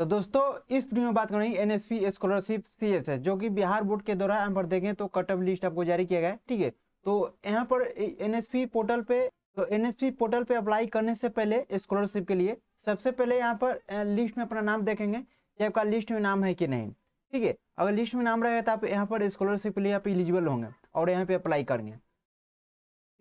तो दोस्तों, इस वीडियो में बात करेंगे N S P scholarship C S जो कि बिहार बोर्ड के द्वारा यहाँ पर देखें तो कट ऑफ़ लिस्ट आपको जारी किया गया है, ठीक है? तो यहाँ पर एनएसपी पोर्टल पे तो एनएसपी पोर्टल पे अप्लाई करने से पहले स्कॉलरशिप के लिए, सबसे पहले यहाँ पर लिस्ट में अपना नाम देखेंगे, कि आपका लिस्ट में नाम है कि नहीं, ठीक है? अगर लिस्ट में नाम रहेगा तो आप यहाँ पर स्कॉलरशिप के लिए आप इलिजिबल होंगे और यहाँ पे अप्लाई करेंगे।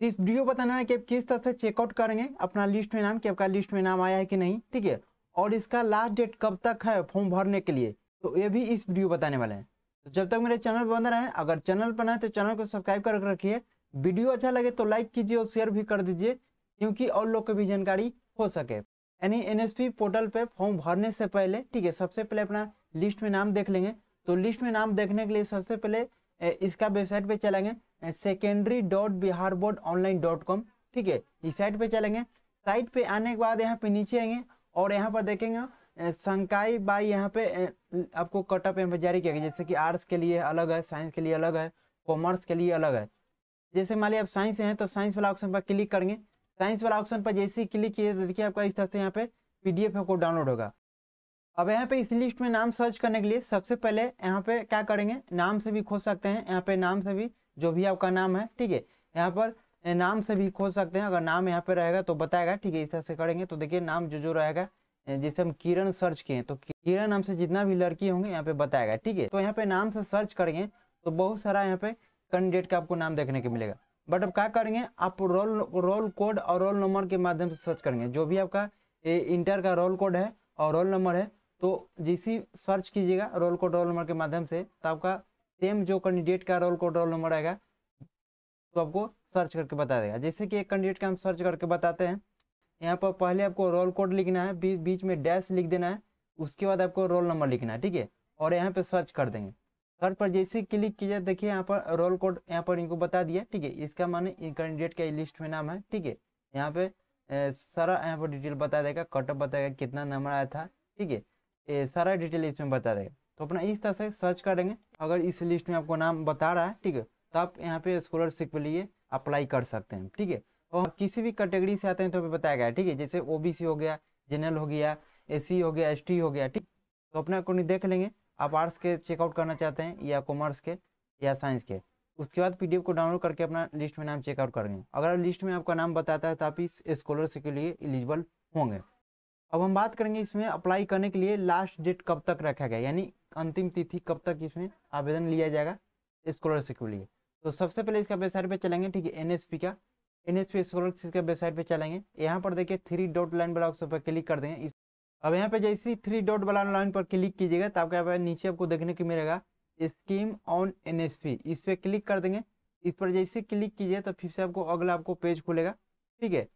इस वीडियो बताना है कि आप किस तरह से चेकआउट करेंगे, अपना लिस्ट में नाम, कि आपका लिस्ट में नाम आया है कि नहीं, ठीक है? और इसका लास्ट डेट कब तक है फॉर्म भरने के लिए? तो ये भी इस वीडियो बताने वाले हैं। तो जब तक मेरे चैनल पर बंद रहे, अगर चैनल पर ना तो चैनल को सब्सक्राइब कर रखिए। वीडियो अच्छा लगे तो लाइक कीजिए और शेयर भी कर दीजिए, क्योंकि और लोग को भी जानकारी हो सके। यानी एनएसपी पोर्टल पे फॉर्म भरने से पहले, ठीक है, सबसे पहले अपना लिस्ट में नाम देख लेंगे। तो लिस्ट में नाम देखने के लिए सबसे पहले इसका वेबसाइट पे चलेंगे secondary dot Bihar board online dot com ठीक है, इस साइट पे चलेंगे। साइट पे आने के बाद यहाँ पे नीचे आएँगे और यहाँ पर देखेंगे संकाई बाई यहाँ पे आपको कटअप यहाँ पे जारी किया गया, जैसे कि आर्ट्स के लिए अलग है साइंस के लिए अलग है कॉमर्स के लिए अलग है। जैसे मान लिया आप साइंस हैं तो साइंस वाला ऑप्शन पर क्लिक करेंगे। साइंस वाला ऑप्शन पर जैसे ही क्लिक किए तो देखिए आपका इस तरह से यहाँ पे पीडीएफ आपको डाउनलोड होगा। अब यहाँ पे इस लिस्ट में नाम सर्च करने के लिए सबसे पहले यहाँ पे क्या करेंगे? नाम से भी खोज सकते हैं, यहाँ पे नाम से भी जो भी आपका नाम है, ठीक है। यहाँ पर नाम से भी खोज सकते हैं। अगर नाम यहाँ पे रहेगा तो बताएगा, ठीक है, इस तरह से करेंगे। तो देखिए, नाम जो जो रहेगा जैसे हम किरण सर्च किए तो किरण नाम से जितना भी लड़की होंगे यहाँ पे बताएगा, ठीक है। तो यहाँ पे नाम से सर्च करेंगे तो बहुत सारा यहाँ पे कैंडिडेट का आपको नाम देखने को मिलेगा। बट अब क्या करेंगे, आप रोल रोल कोड और रोल नंबर के माध्यम से सर्च करेंगे। जो भी आपका इंटर का रोल कोड है और रोल नंबर है तो जैसी सर्च कीजिएगा, रोल कोड, रोल नंबर के माध्यम से तो आपका सेम जो कैंडिडेट का रोल कोड, रोल नंबर आएगा तो आपको सर्च करके बता देगा। जैसे कि एक कैंडिडेट का हम सर्च करके बताते हैं। यहाँ पर पहले आपको रोल कोड लिखना है बीच बीच में डैश लिख देना है, उसके बाद आपको रोल नंबर लिखना है, ठीक है? और यहाँ पे सर्च कर देंगे। सर्च पर जैसे क्लिक कीजिए देखिए यहाँ पर रोल कोड यहाँ पर इनको बता दिया, ठीक है? इसका माने कैंडिडेट का लिस्ट में नाम है, ठीक है? यहाँ पे सारा यहाँ पर डिटेल बता देगा कटअप बताएगा कितना नंबर आया था, ठीक है? सारा डिटेल इसमें बता देगा। तो अपना इस तरह से सर्च करेंगे। अगर इस लिस्ट में आपको नाम बता रहा है, ठीक है? तो आप यहाँ पे स्कॉलरशिप लिए अप्लाई कर सकते हैं, ठीक है? और किसी भी कैटेगरी से आते हैं तो बताया गया, ठीक है? जैसे ओबीसी हो गया जनरल हो गया एसी हो गया एसटी हो गया, ठीक? तो अपना अकॉर्डिंग देख लेंगे, आप आर्ट्स के चेकआउट करना चाहते हैं या कॉमर्स के या साइंस के। उसके बाद पीडीएफ को डाउनलोड करके अपना लिस्ट में नाम चेकआउट करेंगे अगर लिस्ट में आपका नाम बताता है तो आप इस स्कॉलरशिप के लिए एलिजिबल होंगे। अब हम बात करेंगे इसमें अप्लाई करने के लिए लास्ट डेट कब तक रखा गया, यानी अंतिम तिथि कब तक इसमें आवेदन लिया जाएगा स्कॉलरशिप के लिए। तो सबसे पहले इसका वेबसाइट पे चलेंगे, ठीक है एनएसपी का। एनएसपी स्कॉलरशिप के वेबसाइट पे चलेंगे। यहाँ पर देखिए थ्री डॉट लाइन वाला ऑप्शन पर क्लिक कर देंगे। अब यहाँ पे जैसे थ्री डॉट वाला लाइन पर क्लिक कीजिएगा तो आपके नीचे आपको देखने को मिलेगा स्कीम ऑन एनएसपी इस पर क्लिक कर देंगे। इस पर जैसे क्लिक कीजिए तो फिर से आपको अगला आपको पेज खुलेगा, ठीक है?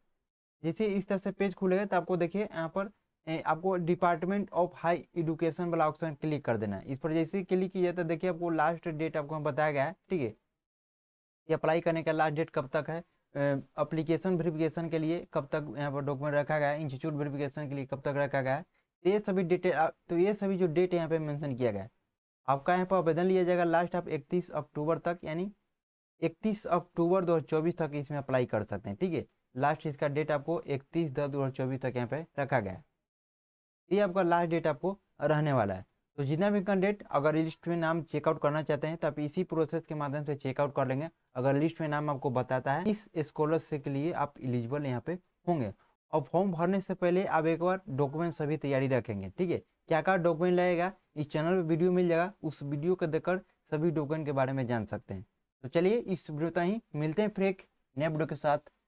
जैसे इस तरह से पेज खुलेगा तो आपको देखिए, यहाँ पर आपको डिपार्टमेंट ऑफ़ हाई एजुकेशन वाला ऑप्शन क्लिक कर देना है। इस पर जैसे क्लिक कीजिए तो देखिए आपको लास्ट डेट आपको बताया गया है, ठीक है? ये अप्लाई करने का लास्ट डेट कब तक है? अप्लीकेशन वेरिफिकेशन के लिए कब तक यहाँ पर डॉक्यूमेंट रखा गया है? इंस्टीट्यूट वेरिफिकेशन के लिए कब तक रखा गया है? तो ये सभी डिटेल तो ये सभी जो डेट यहाँ पे मेंशन किया गया है, आपका यहाँ पर आवेदन लिया जाएगा लास्ट आप 31 अक्टूबर तक, यानी 31 अक्टूबर 2024 तक इसमें अप्लाई कर सकते हैं, ठीक है? लास्ट इसका डेट आपको इकतीस दस दो तक यहाँ पे रखा गया है। ये आपका लास्ट डेट आपको रहने वाला है। तो जितना भी कैंडिडेट अगर लिस्ट में नाम चेकआउट करना चाहते हैं तो आप इसी प्रोसेस के माध्यम से चेकआउट कर लेंगे। अगर लिस्ट में नाम आपको बताता है, इस स्कॉलरशिप के लिए आप एलिजिबल यहाँ पे होंगे। और फॉर्म भरने से पहले आप एक बार डॉक्यूमेंट सभी तैयारी रखेंगे, ठीक है? क्या क्या डॉक्यूमेंट लगेगा, इस चैनल पर वीडियो मिल जाएगा, उस वीडियो को देखकर सभी डॉक्यूमेंट के बारे में जान सकते हैं। तो चलिए इस वीडियो तक ही, मिलते हैं फिर एक नए वीडियो के साथ।